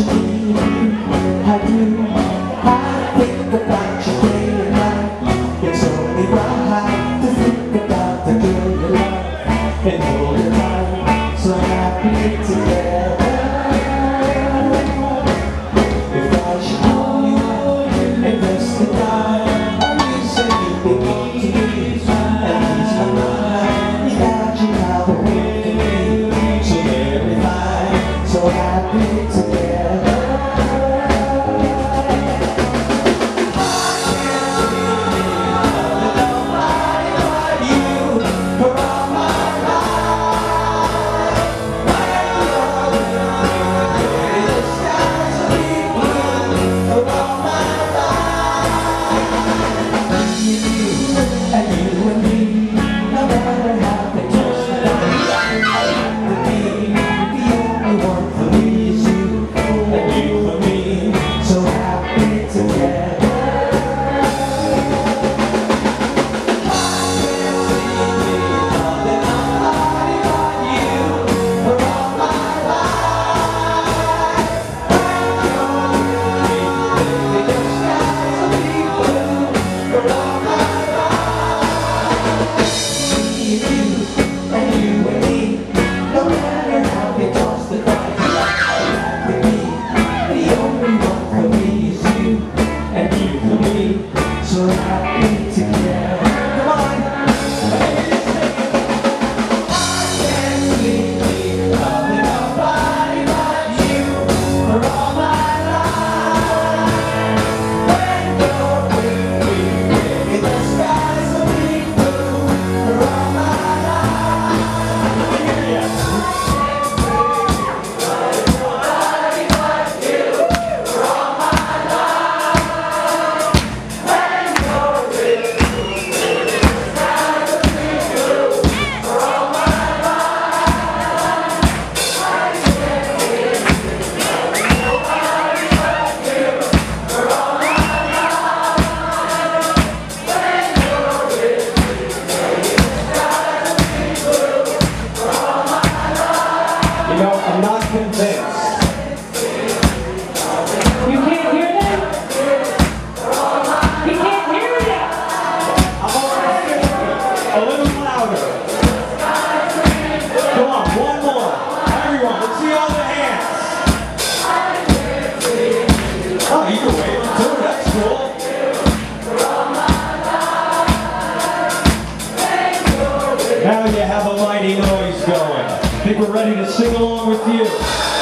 you I do I think about you together a little louder. Come on, one more. Everyone, let's see all the hands. Oh, you. That's cool. Now you have a mighty noise going. I Think we're ready to sing along with you.